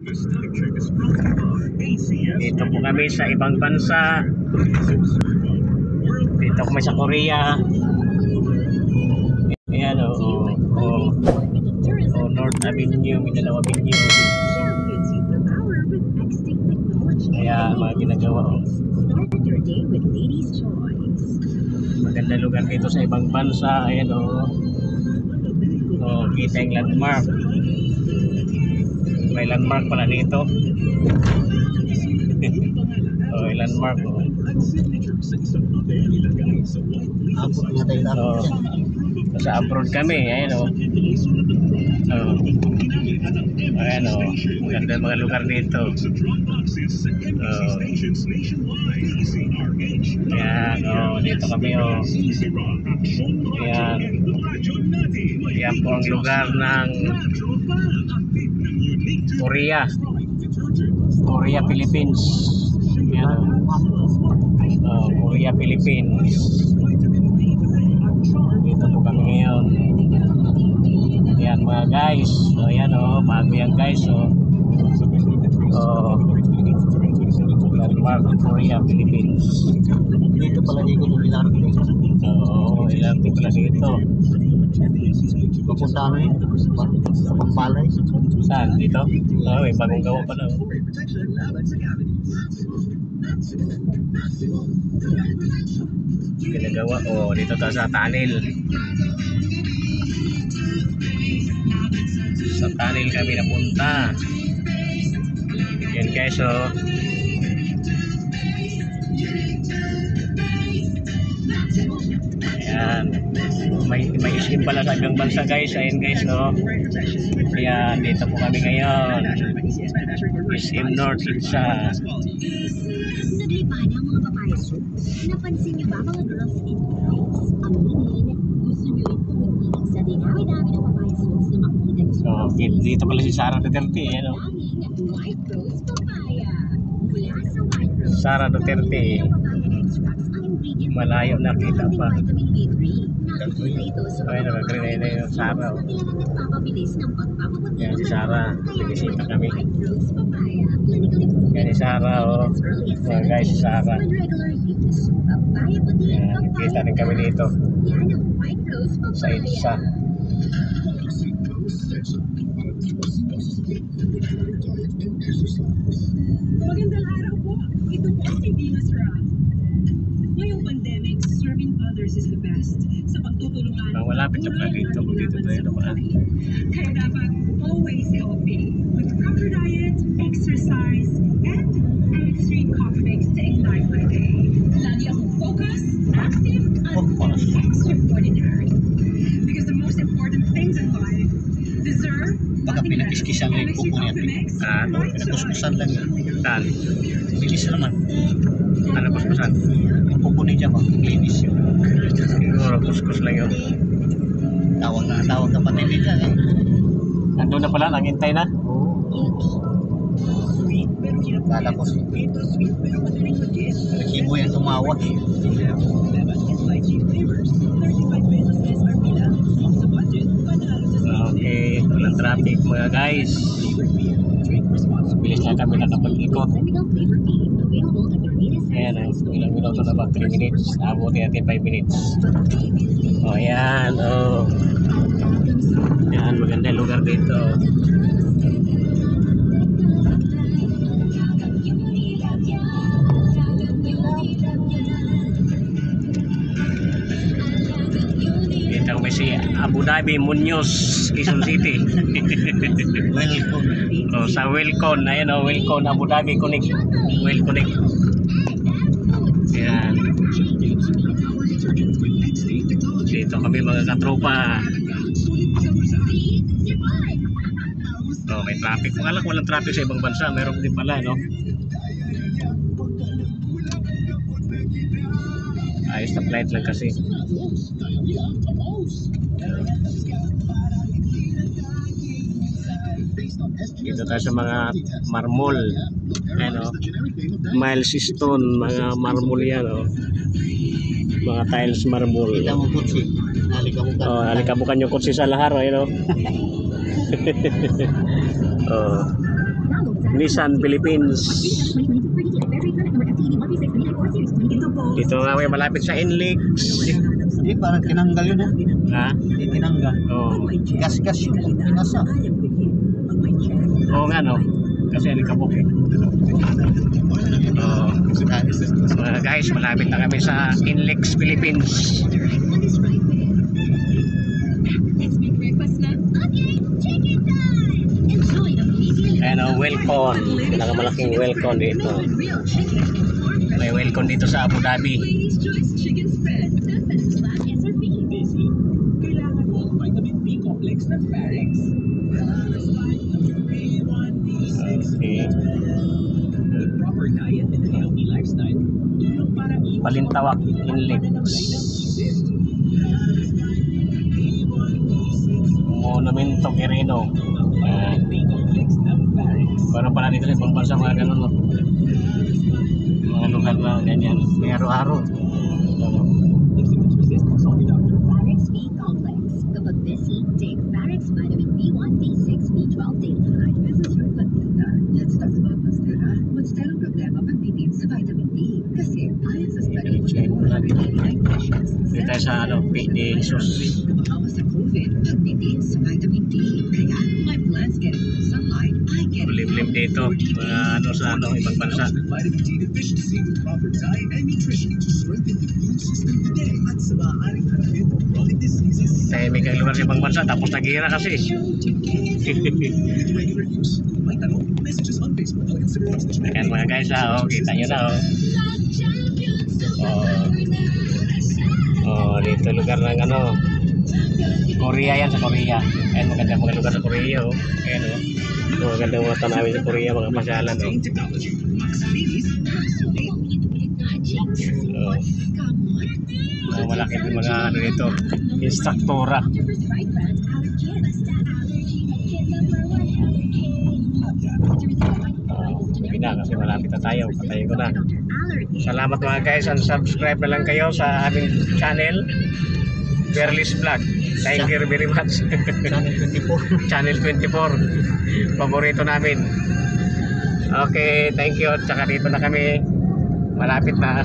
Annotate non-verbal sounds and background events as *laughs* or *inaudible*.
Dito po kami sa ibang bansa. Dito kami sa Korea. Ayan o. Oh, oh, oh, North Avenue, Mindanao Avenue. Kaya mga ginagawa oh. Maganda lugar dito sa ibang bansa. Ayan o. Oh. Oh, kita yung landmark. May landmark pala dito. *laughs* oh, may landmark. Oh. So, sa abroad kami, ayan o. Oh. Ayan o. Maganda mga lugar dito. Oh. Ayan o. Dito kami o. Ayan. Ayan po ang lugar ng Korea. Korea, Philippines. Ayan o. Oh, Korea, Philippines. Dito po kami ngayon. Ayan mga guys. So ayan o, bago yan guys. So, oh, landmark Korea, Philippines. Dito pala dito ng Pilar. Oo, oh, ilang pala dito. Papunta ano yun? Sa Pampalay. Saan? Dito? Oo, oh, may bagong gawa pala. Ginagawa. Oh, dito tayo sa tunnel. Sa tunnel kami napunta. Yan guys, oh. Ayan. May, may isim pala sa ibang bansa guys. Ayan guys, no. Kaya dito po kami ngayon. Isim North Itza. Naglipa na ang mga. Napansin niyo ba mga girls in guys? Aminin, gusto niyo rin pumutik sa dinami-dami ng papaya soups na makikita niyo So, di- dito pala si Sara Duterte. Ayan, oh. Daming white Malayo na kita ng pa. vitamin B3. Nakikita ito sa Ayun, mga nag-green na yun yung Sara, oh. Yan, si. Sara. Naman kami. Yan si Sara, oh. Mga guys, si Sara. Yan, papaya kita rin kami dito. Sa. Itza. Magandang araw po. Ito po si Venus Ra. Ngayong pandemic, serving others is the best. Sa pagtutulungan, Ang malapit na pala dito, kung dito tayo naman. Kaya dapat always healthy with proper diet, exercise, and an extreme coffee mix to ignite my day. Lagi akong focus, active, and extraordinary. Because the most important things in life deserve Baka pinakiskisan than lang yung kuko mix. Ah, Pinakuskusan lang. Saan? Bilis naman. Ano kuskusan? Yung kuko niya ba? Linis yun. Siguro, kuskus lang yun. Tawag na tawag ka pa nila eh. Nandun na pala, nangintay na. Kala ko si Rekibo yung tumawag eh. Okay, walang traffic mga guys. Bilis na kami nakapag-ikot. Ayan, ilang minuto na ba? 3 minutes. Abuti natin 5 minutes. Oh, ayan. Oh. Ayan, maganda lugar dito. Dito kami si Abu Dhabi, Munoz, Quezon City. *laughs* Welcome. oh, sa Wilcon. Ayan o, oh, Wilcon, Abu Dhabi Connect. Well Connect. Ayan. Dito kami mga katropa. Oh, may traffic. Kung alam walang traffic sa ibang bansa, meron din pala, no? Ayos na flight lang kasi. Dito tayo sa mga marmol. Ano? Milestone, mga marmol yan, oh. Mga tiles marmol. Kita mo kutsi. Ka. Oh, alikabukan yung kutsi sa lahar, oh, you *laughs* know. oh. Nissan Philippines. Dito nga may malapit sa Inlix. Hindi, parang tinanggal yun ha. Ha? Hindi tinanggal. Oo. Gas-gas yun. Pinasa. Oo nga no. Kasi alikabok eh. Oo. Mga guys, malapit na kami sa Inlex, Philippines. Ayan o, welcome. Pinakamalaking welcome dito. May welcome dito sa Abu Dhabi. Ladies' Choice Chicken Spread. Flat SRP. Kailangan mo ang vitamin B complex ng Ferrex. Okay. With proper diet and Palintawak, Inlex. Monumento Quirino. Ferrex. Parang pala dito sa ibang bansa mga ganun. Mga lugar na ganyan. May araw-araw. Monstera ang problema pagtitin sa vitamin D. Kasi ayon sa study mo Check mo lang dito. patients, Dito tayo sa ano, PD Jesus. Tumawa sa COVID, pagtitin sa vitamin D. dito. Mga ano sa ano, ibang bansa. Tahimik ang lugar sa ibang bansa. Tapos nagira kasi. *laughs* Ayan mga guys ha. Oh, kita nyo na oh. Oh, dito lugar ng ano. Korea yan sa Korea. Ayan maganda mga lugar sa Korea oh. Ayan oh. Oh, maganda mga tanawin sa Korea mga pasyalan. Max Minis, Oh, oh, malaki din mga ano dito. Instruktora. Sige na kasi malapit na tayo. Patayin ko na. Salamat mga guys and subscribe na lang kayo sa aming channel Berlis Vlog. Thank you very much. Channel 24. *laughs* channel 24. Paborito namin. Okay, thank you. Tsaka dito na kami. Malapit na.